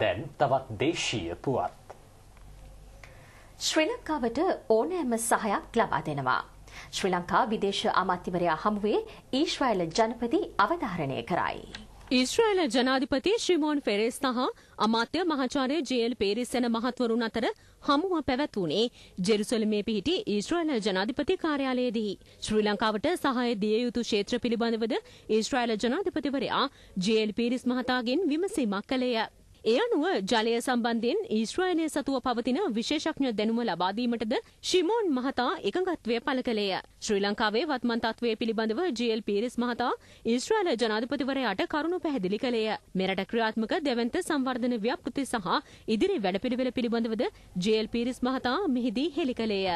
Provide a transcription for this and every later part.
දැන් තවත් දේශීය පුවත්. ශ්‍රී ලංකාවට ඕනෑම සහයක් ලබා දෙනවා. ශ්‍රී ලංකා විදේශ අමාත්‍යවරයා හමුවේ ඊශ්‍රායල ජනපති අවධාරණය කරයි. ඊශ්‍රායල ජනාධිපති ශ්‍රීමෝන් ෆෙරේස් සහ අමාත්‍ය මහාචාර්ය ජේල් පේරිස් යන මහත්වරුන් අතර හමුව පැවැත්වුණේ ජෙරුසලමේ පිහිටි ඊශ්‍රායල ජනාධිපති කාර්යාලයේදී. ශ්‍රී ලංකාවට සහාය දිය යුතු ක්ෂේත්‍ර පිළිබඳවද ඊශ්‍රායල ජනාධිපතිවරයා ජේල් පීරිස් මහතාගෙන් විමසීමක් කළේය. ඒ අනුව ජලය සම්බන්ධයෙන් ඊශ්‍රායලය සතුව පවතින විශේෂඥ දැනුම ලබා දීමටද ශිමෝන් මහතා එකඟත්වය පළ කළේය. ශ්‍රී ලංකාවේ වත්මන් තත්වය පිළිබඳව ජීඑල් පීරිස් මහතා ඊශ්‍රායල ජනාධිපතිවරයාට කරුණු පැහැදිලි කළේය. මෙරට ක්‍රියාත්මක දෙවන්ත සංවර්ධන ව්‍යාපෘති සහ ඉදිරි වැඩපිළිවෙල පිළිබඳවද ජීඑල් පීරිස් මහතා මෙහිදී හෙළි කළේය.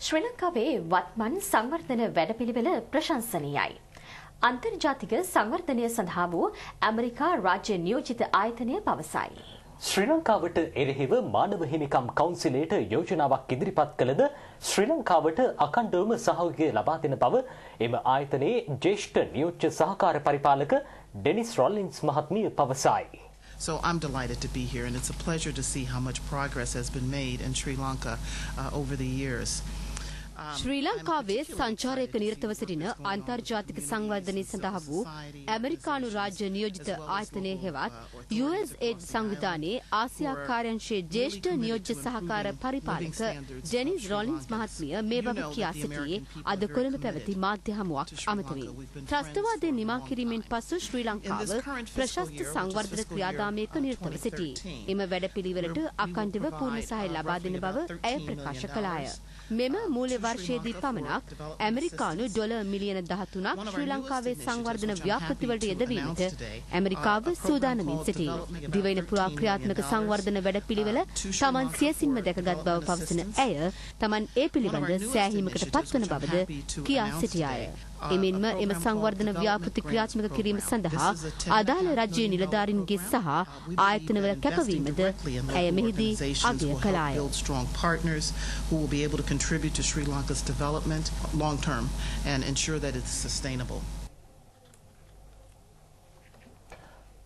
ශ්‍රී ලංකාවේ වත්මන් සංවර්ධන වැඩපිළිවෙල ප්‍රශංසනීයයි. අන්තර්ජාතික සංවර්ධනය සඳහා වූ ඇමරිකා රාජ්‍ය නියෝජිත ආයතනය පවසයි. ශ්‍රී ලංකාවට එරෙහිව මානව හිමිකම් කවුන්සිලයට යෝජනාවක් ඉදිරිපත් කළද ශ්‍රී ලංකාවට අකණ්ඩවම සහයෝගය ලබා දෙන බව එම ආයතනයේ ජ්‍යෙෂ්ඨ නියෝජ්‍ය සහකාර පරිපාලක ඩෙනිස් රොලින්ස් මහත්මිය පවසයි. So I'm delighted to be here, and it's a pleasure to see how much progress has been made in Sri Lanka uh, over the years. ශ්‍රී ලංකාවේ සංචාරයක නිරතව සිටින අන්තර්ජාතික සංවර්ධනය සඳහා වූ ඇමරිකානු රාජ්‍ය නියෝජිත ආයතනය හෙවත් USAID සංවිධානයේ ආසියා කාර්යංශයේ ජ්‍යෙෂ්ඨ නියෝජ්‍ය සහකාර පරිපාලක ජෙනිස් රොලින්ස් මහත්මිය මේ බව කියා සිටියේ අද කොළඹ පැවති මාධ්‍ය හමුවක් අමතමින්. ත්‍රස්තවාදය නිමා කිරීමෙන් පසු ශ්‍රී ලංකාව ප්‍රශස්ත සංවර්ධන ක්‍රියාදාමයක නිරතව සිටී. එම වැඩපිළිවෙලට අකණ්ඩව පූර්ණ සහාය ලබා දෙන බව ඇය ප්‍රකාශ කළාය. මෙම මූල්‍ය වර්ෂයේදී පමණක් ඇමරිකානු ඩොල මිලියන 13ක් ශ්‍රී ලංකාවේ සංවර්ධන ව්‍යාපෘතිවලට යෙදවීමට ඇමරිකාව සූදානමින් සිටී. දිවයින පුරා ක්‍රියාත්මක සංවර්ධන වැඩපිළිවෙල තමන් සියසින්ම දැකගත් බව පවසන ඇය තමන් ඒ පිළිබඳ සෑහීමකට පත්වන බවද කියා සිටියාය. එමෙන්ම එම සංවර්ධන ව්‍යාපෘති ක්‍රියාත්මක කිරීම සඳහා අදාළ රජයේ නිලධාරීන්ගේ සහ ආයතනවල කැපවීමද ඇය මෙහිදී අගය කළාය. contribute to Sri Lanka's development long term and ensure that it's sustainable.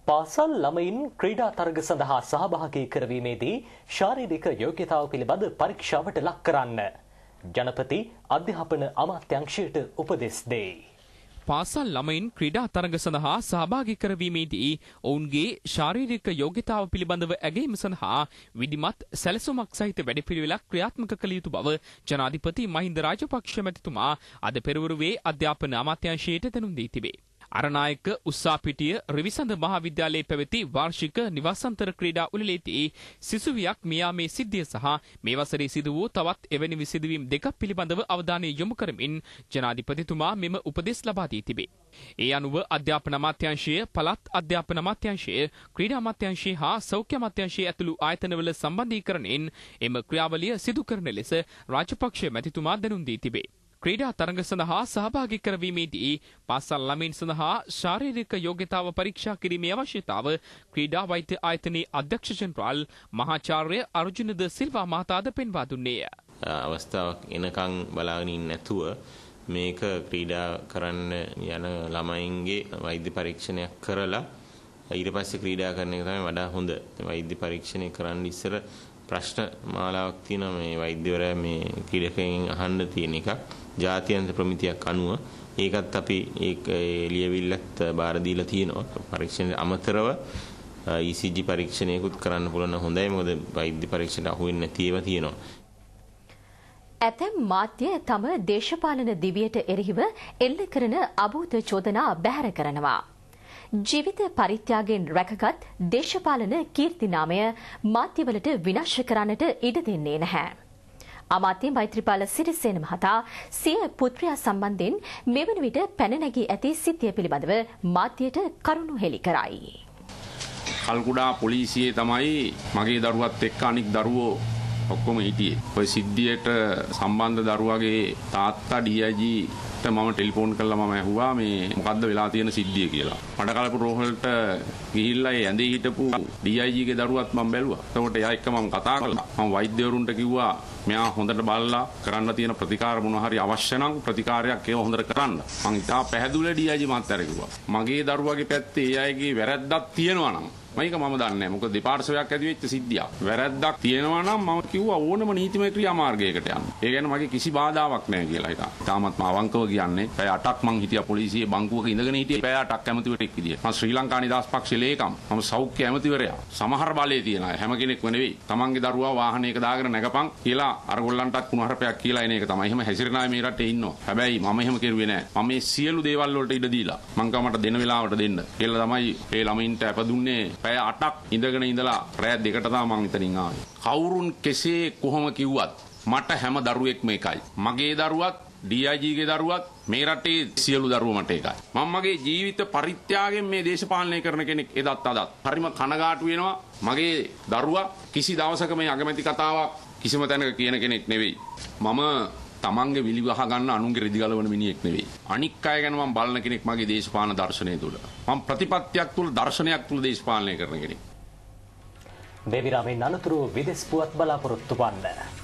පාසල් ළමයින් ක්‍රීඩා තරග සඳහා සහභාගී කරවීමේදී ශාරීරික යෝග්‍යතාව පිළිබඳ පරීක්ෂාවට ලක් කරන්න ජනපති අධ්‍යාපන අමාත්‍යංශයට උපදෙස් දෙයි. පාසල් ළමයින් ක්‍රීඩා තරග සඳහා සහභාගී කරවීමේදී ඔවුන්ගේ ශාරීරික යෝග්‍යතාව පිළිබඳව ඇගීම සඳහා විධිමත් සැලසුමක් සහිත වැඩපිළිවෙලක් ක්‍රියාත්මක කළ යුතු බව ජනාධිපති මහින්ද රාජපක්ෂ මැතිතුමා අද පෙරවරුවේ අධ්‍යාපන අමාත්‍යංශයට දැනුම් දී තිබේ. අරනායක උස්සාපිටිය රිවිසඳ මහාවිද්‍යාලයේ පැවති වාර්ෂික නිවාසන්තර ක්‍රීඩා උළෙලේදී සිසුවියක් මියාමේ සිද්ධිය සහ මේ වසරේ සිදු වූ තවත් එවැනි විසිදුවීම් දෙකක් පිළිබඳව අවධානය යොමු කරමින් ජනාධිපතිතුමා මෙම උපදෙස් ලබා දී තිබේ. ඒ අනුව අධ්‍යාපන අමාත්‍යංශය, පළාත් අධ්‍යාපන අමාත්‍යංශය, ක්‍රීඩා අමාත්‍යංශය හා සෞඛ්‍ය අමාත්‍යංශය ඇතුළු ආයතනවල සම්බන්ධීකරණයෙන් එම ක්‍රියාවලිය සිදු කරන ලෙස රාජපක්ෂ මැතිතුමා දැනුම් දී තිබේ. ක්‍රීඩා තරඟ සඳහා සහභාගි කරවීමේදී පාසල් ළමයින් සඳහා ශාරීරික යෝග්‍යතාව පරීක්ෂා කිරීමේ අවශ්‍යතාව ක්‍රීඩා වෛද්‍ය ආයතනයේ අධ්‍යක්ෂ ජෙනරාල් මහාචාර්ය අර්ජුනද සිල්වා මහතාද පෙන්වා දුන්නේය. අවස්ථාවක් එනකන් බලාගෙන නැතුව මේක ක්‍රීඩා කරන්න යන ළමයින්ගේ වෛද්‍ය පරීක්ෂණයක් කරලා ඊට පස්සේ ක්‍රීඩා කරන එක තමයි වඩා හොඳ. වෛද්‍ය පරීක්ෂණය කරන්න ඉස්සර ප්‍රශ්න මාලාවක් තියෙනවා මේ වෛද්‍යවරයා මේ ක්‍රීඩකයන් අහන්න තියෙන එකක්. ජාත්‍යන්තර ප්‍රමිතියක් අනුව ඒකත් අපි ඒක ලියවිල්ලත් බාර දීලා තියෙනවා. පරීක්ෂණයට අමතරව ECG පරීක්ෂණයකුත් කරන්න පුළුවන් හොඳයි. මොකද වෛද්‍ය පරීක්ෂණයට අහු වෙන්නේ නැති ඒවා තියෙනවා. ඇතැම් මාධ්‍ය තම දේශපාලන දිවියට එරෙහිව එල්ල කරන අභූත චෝදනා බැහැර කරනවා. ජීවිත පරිත්‍යාගයෙන් රැකගත් දේශපාලන කීර්තිනාමය මාධ්‍යවලට විනාශ කරන්නට ඉඩ දෙන්නේ නැහැ. අමාත්‍ය මෛත්‍රීපාල සිරිසේන මහතා සිය පුත්‍රයා සම්බන්ධයෙන් මෙවන විට පැන නැගී ඇති සිද්ධිය පිළිබඳව මාධ්‍යයට කරුණු හෙළි කරයි. කල්කුඩා පොලිසියේ තමයි මගේ දරුවත් එක්ක අනික් දරුවෝ ඔක්කොම හිටියේ. ඔය සිද්ධියට සම්බන්ධ දරුවගේ තාත්තා DIG ට මම ටෙලිෆෝන් කරලා මම ඇහුවා මේ මොකද්ද වෙලා තියෙන සිද්ධිය කියලා. මඩකලපු රෝහලට ගිහිල්ලා ඒ ඇඳේ හිටපු DIG ගේ දරුවත් මම බැලුවා. එතකොට එයා එක්ක මම කතා කළා. මම වෛද්‍යවරුන්ට කිව්වා මෙයා හොඳට බලලා කරන්න තියෙන ප්‍රතිකාර මොනවා හරි අවශ්‍ය නම් ප්‍රතිකාරයක් ඒව හොඳට කරන්න. මං ඉතා පැහැදිලිව DIG මහත්තයාට කිව්වා. මගේ දරුවගේ පැත්තේ ඒ අයගේ වැරැද්දක් තියෙනවා නම් මේක මම දන්නේ මොකද දෙපාර්ශවයක් ඇති වෙච්ච සිද්ධියක්. වැරැද්දක් තියෙනවා නම් මම කිව්වා ඕනම නීතිමය ක්‍රියාමාර්ගයකට යන්න. ඒ කියන්නේ මගේ කිසි බාධාවක් නැහැ කියලා හිතා. තාමත් මම අවංකව කියන්නේ පැය 8ක් මං හිටියා පොලිසියේ බංකුවක ඉඳගෙන හිටියේ පැය 8ක් ඇමතිවරයෙක් විදියට. මම ශ්‍රී ලංකා නිදහස් පක්ෂයේ ලේකම්. මම සෞඛ්‍ය ඇමතිවරයා. සමහර බලයේ තියන අය හැම කෙනෙක්ම නෙවෙයි. තමන්ගේ දරුවා වාහනයක දාගෙන නැගපන් කියලා අරගොල්ලන්ටත් කුණහරපයක් කියලා එන එක තමයි. එහෙම හැසිරෙන අය මේ රටේ ඉන්නවා. හැබැයි මම එහෙම කෙරුවේ නැහැ. මම මේ සියලු දේවල් වලට ඉඩ දීලා මං මට දෙන වෙලාවට දෙන්න. කියලා තමයි ඒ ළමයින්ට අපදුන්නේ පැය 8ක් ඉඳගෙන ඉඳලා රෑ දෙකට තමයි මං ඉතනින් ආවේ. කවුරුන් කෙසේ කොහොම කිව්වත් මට හැම දරුවෙක්ම එකයි. මගේ දරුවත් DIGගේ දරුවත් මේ රටේ සියලු දරුවෝ මට එකයි. මම මගේ ජීවිත පරිත්‍යාගයෙන් මේ දේශපාලනය කරන කෙනෙක් එදත් අදත්. හරිම කනගාටු වෙනවා. මගේ දරුවා කිසි දවසක මේ අගමැති කතාවක් කිසිම තැනක කියන කෙනෙක් නෙවෙයි. මම තමන්ගේ විලිවහ ගන්න අනුන්ගේ රෙදි ගලවන මිනිහෙක් නෙවෙයි. අනික් අය ගැන මම බලන කෙනෙක් මගේ දේශපාලන දර්ශනය තුළ. මම ප්‍රතිපත්තියක් තුළ දර්ශනයක් තුළ දේශපාලනය කරන කෙනෙක්. බේබිරාමෙන් අනතුරු විදෙස් පුවත් බලාපොරොත්තු වන්න.